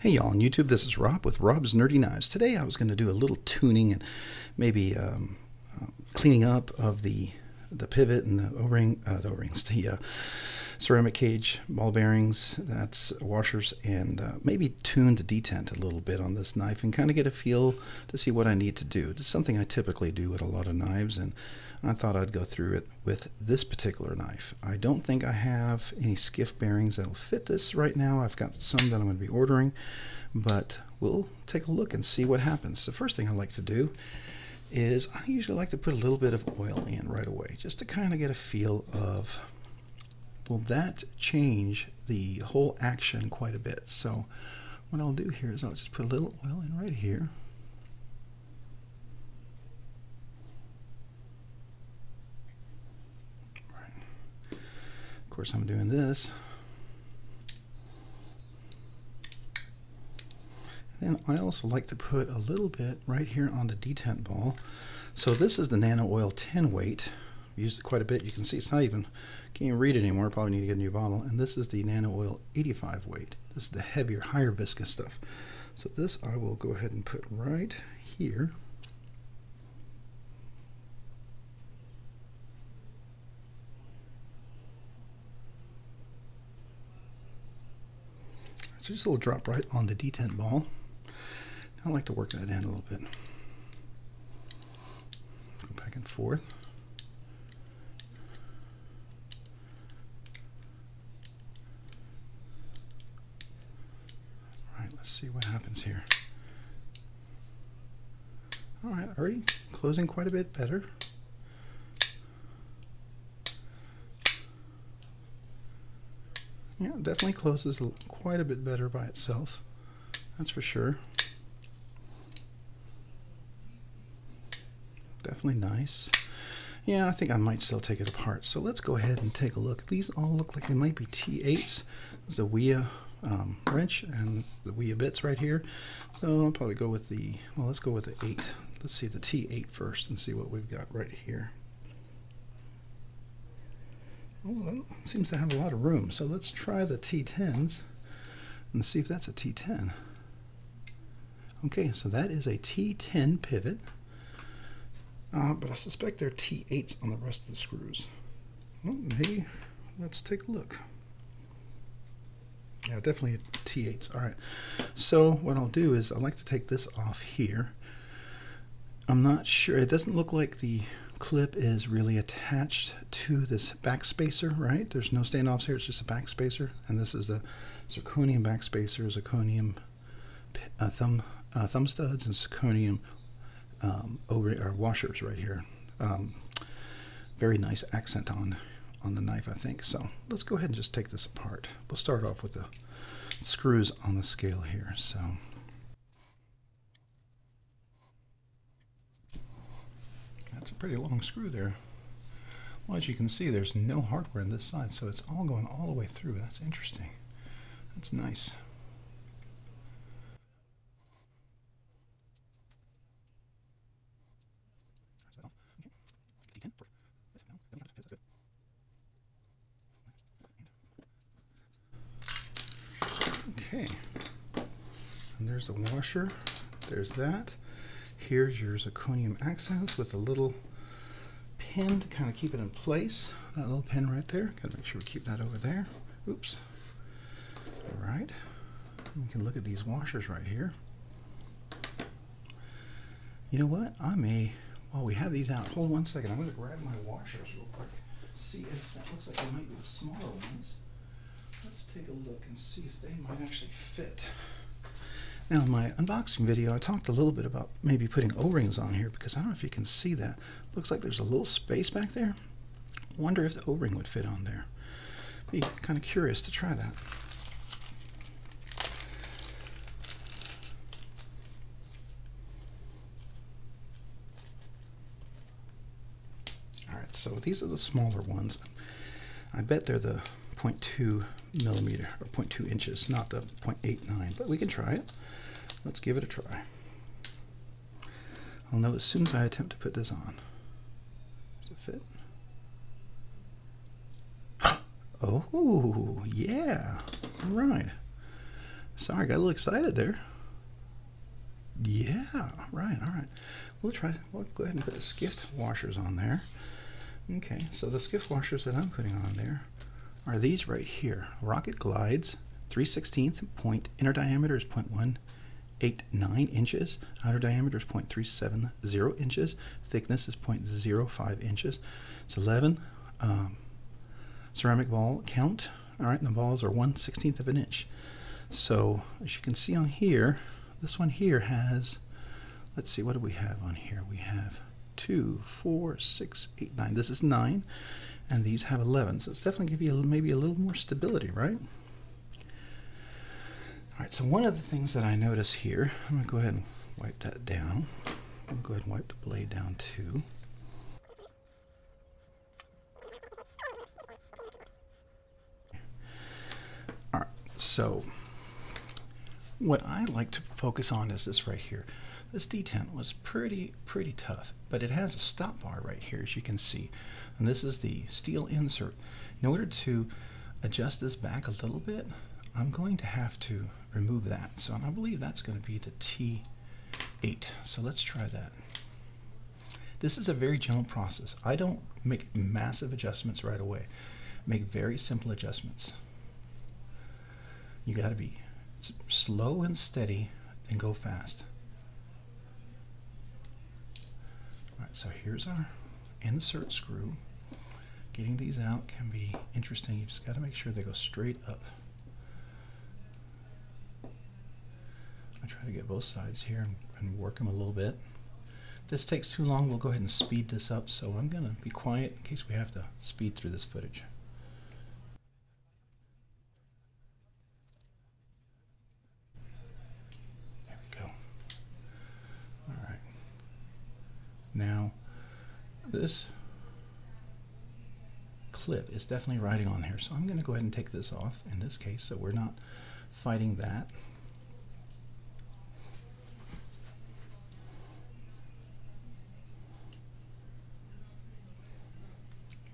Hey y'all on YouTube, this is Rob with Rob's Nerdy Knives. Today I was going to do a little tuning and maybe um, uh, cleaning up of the the pivot and the O-ring, uh, the O-rings, the uh, ceramic cage, ball bearings, that's washers, and uh, maybe tune the detent a little bit on this knife and kind of get a feel to see what I need to do. It's something I typically do with a lot of knives, and I thought I'd go through it with this particular knife. I don't think I have any Skiff bearings that'll fit this right now. I've got some that I'm going to be ordering, but we'll take a look and see what happens. The first thing I like to do is I usually like to put a little bit of oil in right away just to kind of get a feel of will that change the whole action quite a bit so what I'll do here is I'll just put a little oil in right here course I'm doing this And I also like to put a little bit right here on the detent ball. So this is the Nano Oil 10 weight. Used it quite a bit. You can see it's not even, can't even read it anymore. Probably need to get a new bottle. And this is the Nano Oil 85 weight. This is the heavier, higher viscous stuff. So this I will go ahead and put right here. So just a little drop right on the detent ball. I like to work that in a little bit. Go back and forth. All right, let's see what happens here. All right, already closing quite a bit better. Definitely closes quite a bit better by itself. That's for sure. definitely nice. Yeah, I think I might still take it apart. So let's go ahead and take a look. These all look like they might be T8s. There's the Wiha um, wrench and the Wiha bits right here. So I'll probably go with the, well, let's go with the 8. Let's see the T8 first and see what we've got right here. Oh, that seems to have a lot of room. So let's try the T10s and see if that's a T10. Okay, so that is a T10 pivot. Uh, but I suspect they're T8s on the rest of the screws. Well, maybe let's take a look. Yeah, definitely T8s. All right. So what I'll do is I like to take this off here. I'm not sure. It doesn't look like the clip is really attached to this back spacer, right? There's no standoffs here. It's just a back spacer. And this is a zirconium back spacer, zirconium uh, thumb, uh, thumb studs, and zirconium um, our washers right here. Um, very nice accent on on the knife, I think. So let's go ahead and just take this apart. We'll start off with the screws on the scale here. So. That's a pretty long screw there. Well, as you can see, there's no hardware on this side, so it's all going all the way through. That's interesting. That's nice. Okay. And there's the washer. There's that. Here's your zirconium accents with a little pin to kind of keep it in place. That little pin right there. Gotta make sure we keep that over there. Oops. All right. You can look at these washers right here. You know what? I may, while we have these out, hold one second. I'm going to grab my washers real quick. See if that looks like they might be the smaller ones. Let's take a look and see if they might actually fit. Now, in my unboxing video, I talked a little bit about maybe putting O-rings on here because I don't know if you can see that. Looks like there's a little space back there. Wonder if the O-ring would fit on there. Be kind of curious to try that. Alright, so these are the smaller ones. I bet they're the 0.2 millimeter or 0.2 inches, not the 0.89, but we can try it. Let's give it a try. I'll know as soon as I attempt to put this on. Does it fit? Oh, yeah. All right. Sorry, got a little excited there. Yeah, all right, all right. We'll try, we'll go ahead and put the Skiff washers on there. Okay, so the Skiff washers that I'm putting on there are these right here. Rocket Glides, 3 16th point, inner diameter is 0.189 inches, outer diameter is 0.370 inches, thickness is 0.05 inches. It's 11 um, ceramic ball count, all right, and the balls are 1 16th of an inch. So as you can see on here, this one here has, let's see, what do we have on here? We have two, four, six, eight, nine. This is nine, and these have 11. So it's definitely give you maybe a little more stability, right? All right, so one of the things that I notice here, I'm going to go ahead and wipe that down. I'm going to go ahead and wipe the blade down too. All right, so what I like to focus on is this right here. This detent was pretty, pretty tough, but it has a stop bar right here, as you can see. And this is the steel insert. In order to adjust this back a little bit, I'm going to have to remove that. So I believe that's going to be the T8. So let's try that. This is a very gentle process. I don't make massive adjustments right away. Make very simple adjustments. You got to be slow and steady, then go fast. Alright, so here's our insert screw. Getting these out can be interesting. You just got to make sure they go straight up. Try to get both sides here and, and work them a little bit. This takes too long, we'll go ahead and speed this up. So I'm going to be quiet in case we have to speed through this footage. There we go. All right. Now, this clip is definitely riding on here, so I'm going to go ahead and take this off in this case, so we're not fighting that.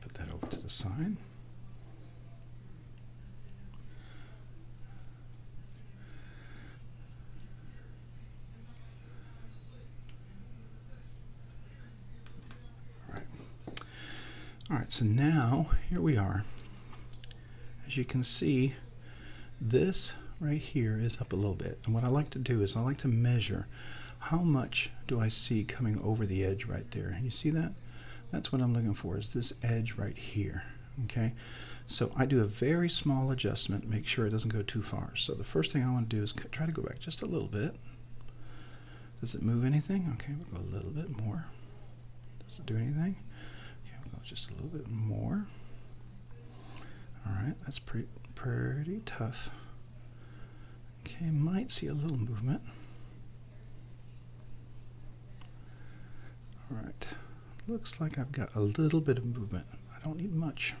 Put that over to the side. All right, so now here we are. As you can see, this right here is up a little bit. And what I like to do is I like to measure how much do I see coming over the edge right there. You see that? That's what I'm looking for is this edge right here. Okay, so I do a very small adjustment, make sure it doesn't go too far. So the first thing I want to do is try to go back just a little bit. Does it move anything? Okay, we'll go a little bit more. Does it do anything? Okay, we'll go just a little bit more. All right, that's pretty, pretty tough. Okay, might see a little movement. All right, looks like I've got a little bit of movement. I don't need much.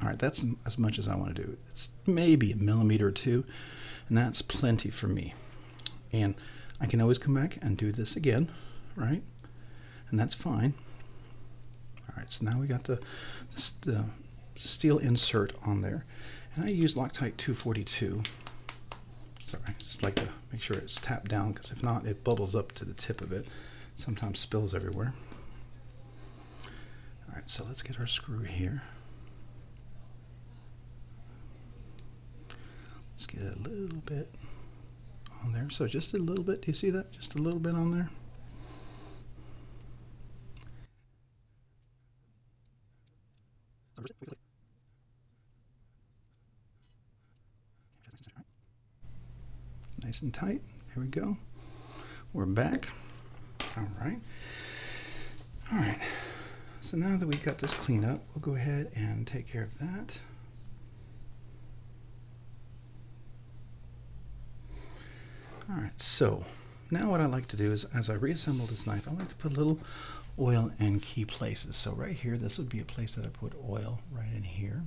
All right, that's as much as I want to do. It's maybe a millimeter or two, and that's plenty for me. And I can always come back and do this again, right? And that's fine. All right, so now we got the, the steel insert on there. And I use Loctite 242. Sorry, just like to make sure it's tapped down because if not, it bubbles up to the tip of it. Sometimes spills everywhere. All right, so let's get our screw here. Let's get a little bit on there. So just a little bit. Do you see that? Just a little bit on there. And tight. There we go. We're back. All right. All right. So now that we've got this cleaned up, we'll go ahead and take care of that. Alright, so now what I like to do is as I reassemble this knife, I like to put a little oil in key places. So right here, this would be a place that I put oil right in here.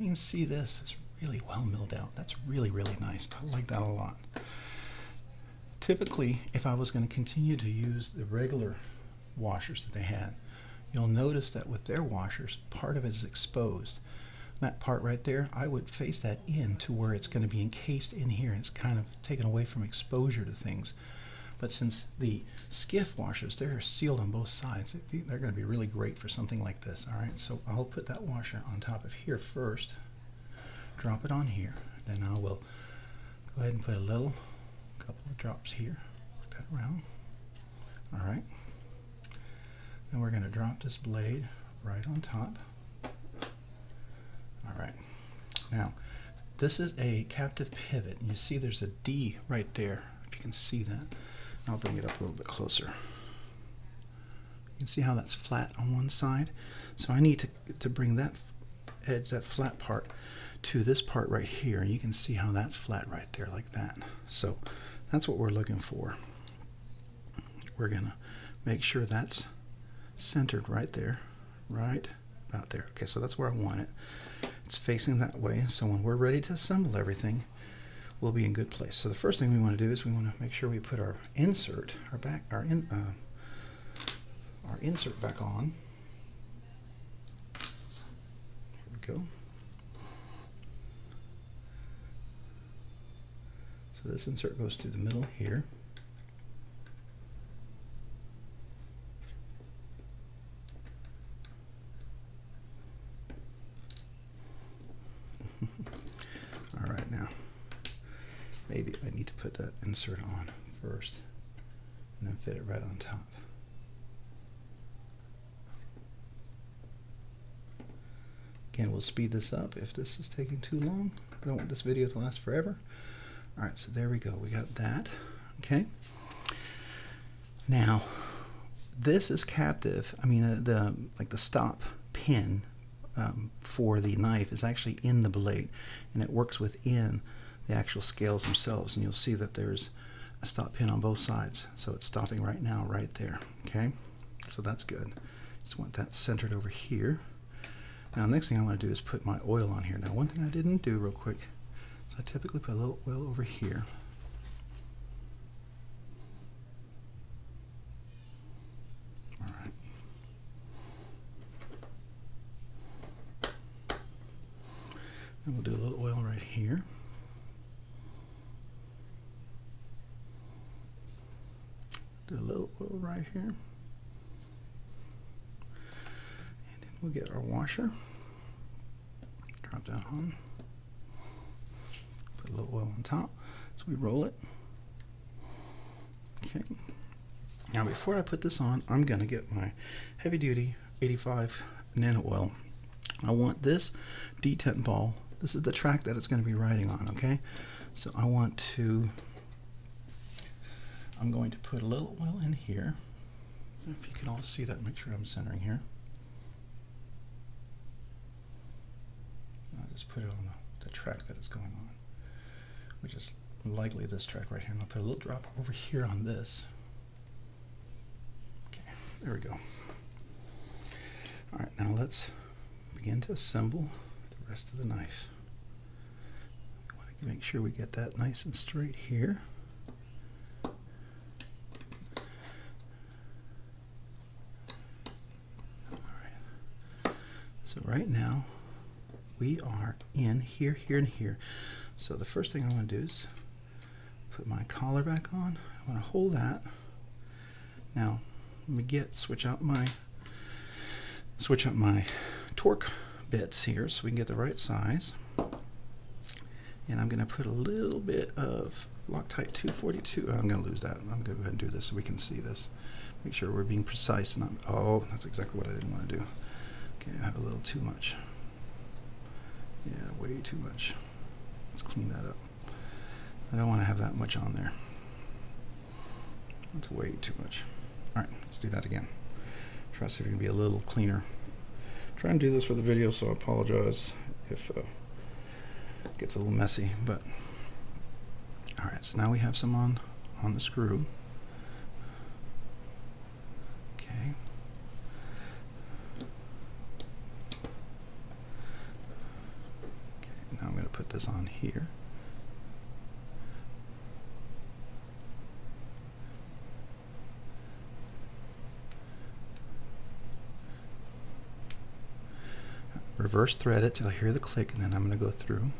You can see this is really well milled out. That's really, really nice. I like that a lot. typically, if I was going to continue to use the regular washers that they had, you'll notice that with their washers, part of it is exposed. That part right there, I would face that in to where it's going to be encased in here. It's kind of taken away from exposure to things. But since the Skiff washers, they're sealed on both sides, they're going to be really great for something like this. All right, so I'll put that washer on top of here first, drop it on here, then I will go ahead and put a little, couple of drops here, that around. All right, then we're going to drop this blade right on top. All right, now this is a captive pivot, and you see there's a D right there, if you can see that. I'll bring it up a little bit closer. You can see how that's flat on one side. So I need to, to bring that edge, that flat part, to this part right here. And you can see how that's flat right there like that. So that's what we're looking for. We're going to make sure that's centered right there, right about there. Okay, so that's where I want it. It's facing that way. So when we're ready to assemble everything, we'll be in good place. So the first thing we want to do is we want to make sure we put our insert, our back, our in, uh, our insert back on. Here we go. So this insert goes through the middle here. maybe I need to put that insert on first and then fit it right on top. We'll speed this up if this is taking too long. I don't want this video to last forever. Alright, so there we go. We got that. Okay. Now, this is captive. I mean, uh, the like the stop pin um, for the knife is actually in the blade, and it works within the actual scales themselves and you'll see that there's a stop pin on both sides so it's stopping right now right there okay so that's good just want that centered over here now next thing I want to do is put my oil on here now one thing I didn't do real quick is I typically put a little oil over here Alright. And we'll do a little oil right here. Do a little oil right here. And then we'll get our washer. Drop that on. Put a little oil on top. So we roll it. Okay. Now before I put this on, I'm going to get my heavy duty 85 nano oil. I want this detent ball. This is the track that it's going to be riding on, okay? So I want to I'm going to put a little oil in here. If you can all see that, make sure I'm centering here. Put it on the, the track that it's going on, which is likely this track right here. And I'll put a little drop over here on this. Okay, there we go. All right, now let's begin to assemble the rest of the knife. Want to make sure we get that nice and straight here. All right. So right now we are in here, here, and here. So the first thing I want to do is put my collar back on. I want to hold that. Now let me get switch out my switch out my Torx bits here so we can get the right size. And I'm going to put a little bit of Loctite 242. I'm going to lose that. I'm going to go ahead and do this so we can see this. Make sure we're being precise. I'm, oh, that's exactly what I didn't want to do. Okay, I have a little too much. Yeah, way too much. Let's clean that up. I don't want to have that much on there. That's way too much. Alright, let's do that again. Try to see if we can be a little cleaner. Try and do this for the video, so I apologize if uh, it gets a little messy. But Alright, so now we have some on, on the screw. is on here. Reverse thread it till I hear the click and then I'm going to go through.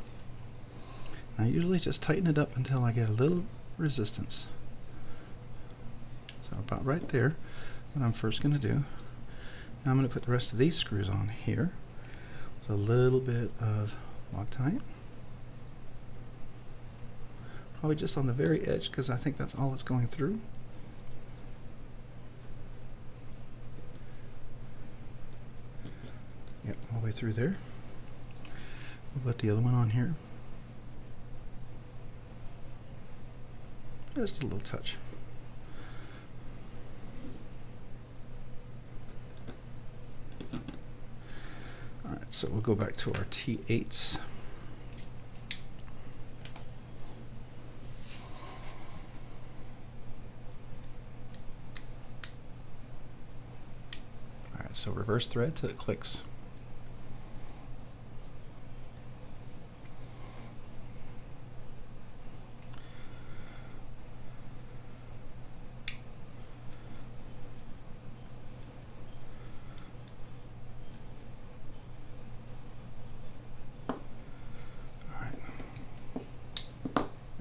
And I usually just tighten it up until I get a little resistance. So about right there, what I'm first going to do, now I'm going to put the rest of these screws on here with a little bit of Loctite. Probably just on the very edge because I think that's all it's going through. Yep, all the way through there. We'll put the other one on here. Just a little touch. Alright, so we'll go back to our T8s. Alright, so reverse thread till it clicks.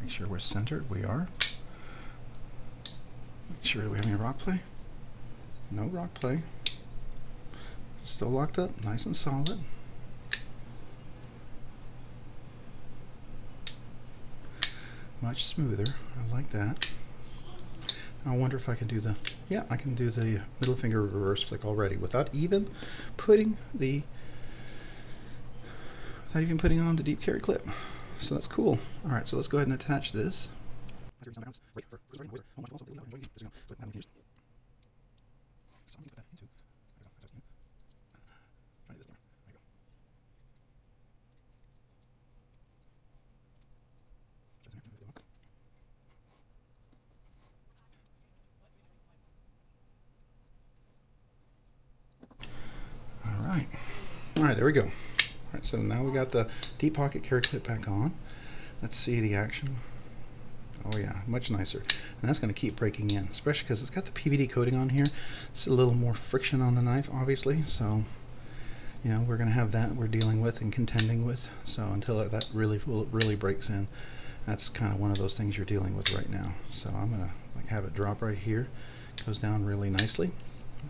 Make sure we're centered. We are. Make sure we have any rock play. No rock play. Still locked up, nice and solid. Much smoother. I like that. I wonder if I can do the, yeah, I can do the middle finger reverse flick already without even putting the, without even putting on the deep carry clip. So that's cool. All right, so let's go ahead and attach this. All right. All right, there we go. Alright, so now we got the deep pocket carry clip back on. Let's see the action. Oh yeah, much nicer. And that's going to keep breaking in, especially because it's got the PVD coating on here. It's a little more friction on the knife, obviously, so you know, we're going to have that we're dealing with and contending with. So until that really really breaks in, that's kind of one of those things you're dealing with right now. So I'm going to like have it drop right here. Goes down really nicely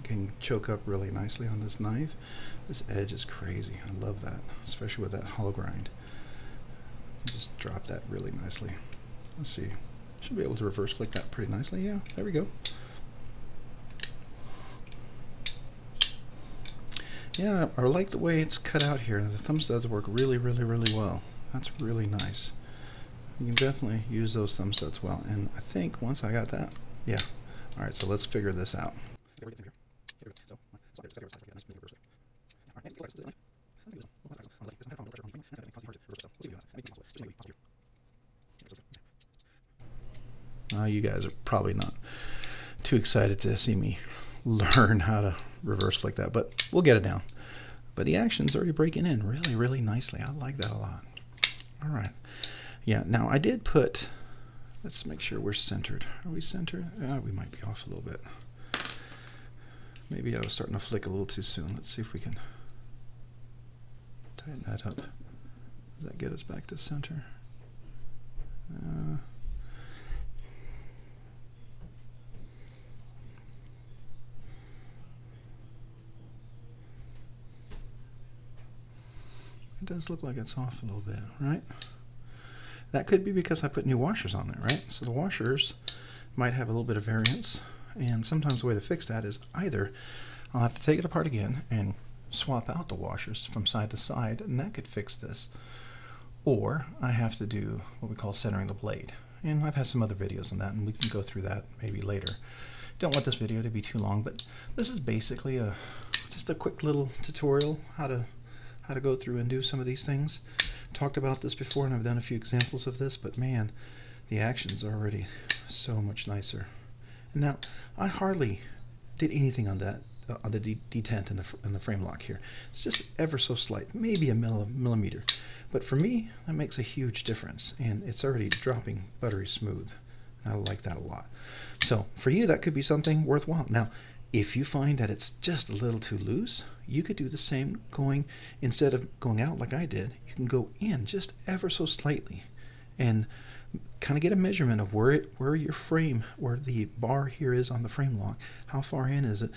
can choke up really nicely on this knife. This edge is crazy. I love that, especially with that hollow grind. Just drop that really nicely. Let's see. Should be able to reverse flick that pretty nicely. Yeah, there we go. Yeah, I like the way it's cut out here. The thumb studs work really, really, really well. That's really nice. You can definitely use those thumb studs well. And I think once I got that, yeah. All right, so let's figure this out. Uh, you guys are probably not too excited to see me learn how to reverse like that, but we'll get it down. But the action's already breaking in really, really nicely. I like that a lot. All right. Yeah, now I did put, let's make sure we're centered. Are we centered? Uh, we might be off a little bit. Maybe I was starting to flick a little too soon. Let's see if we can tighten that up. Does that get us back to center? Uh, it does look like it's off a little bit, right? That could be because I put new washers on there, right? So the washers might have a little bit of variance. And sometimes the way to fix that is either I'll have to take it apart again and swap out the washers from side to side, and that could fix this. Or I have to do what we call centering the blade. And I've had some other videos on that, and we can go through that maybe later. Don't want this video to be too long, but this is basically a just a quick little tutorial how to how to go through and do some of these things. Talked about this before, and I've done a few examples of this, but man, the action's already so much nicer. Now, I hardly did anything on that uh, on the detent in the in the frame lock here. It's just ever so slight, maybe a millimeter, but for me that makes a huge difference, and it's already dropping buttery smooth. I like that a lot. So for you, that could be something worthwhile. Now, if you find that it's just a little too loose, you could do the same going, instead of going out like I did, you can go in just ever so slightly and kind of get a measurement of where it, where your frame, where the bar here is on the frame lock, how far in is it,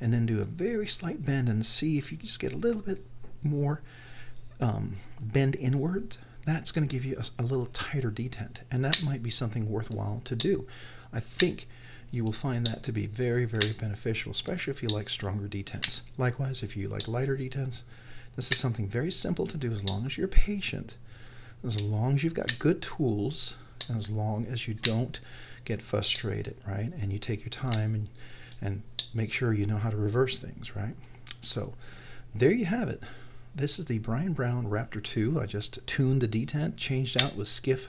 and then do a very slight bend and see if you just get a little bit more um, bend inward. That's going to give you a, a little tighter detent, and that might be something worthwhile to do. I think you will find that to be very, very beneficial, especially if you like stronger detents. Likewise, if you like lighter detents, this is something very simple to do as long as you're patient, as long as you've got good tools, and as long as you don't get frustrated, right? And you take your time and, and make sure you know how to reverse things, right? So there you have it. This is the Brian Brown Raptor 2. I just tuned the detent, changed out with Skiff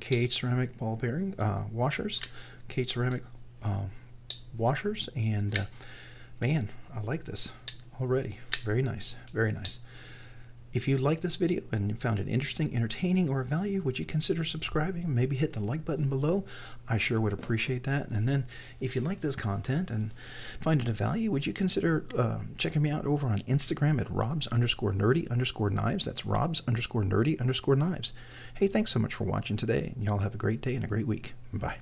KH ceramic ball bearing uh, washers, KH ceramic uh, washers, and uh, man, I like this already. Very nice, very nice. If you liked this video and found it interesting, entertaining, or of value, would you consider subscribing? Maybe hit the like button below. I sure would appreciate that. And then, if you like this content and find it of value, would you consider uh, checking me out over on Instagram at robs underscore nerdy underscore knives? That's robs underscore nerdy underscore knives. Hey, thanks so much for watching today. Y'all have a great day and a great week. Bye.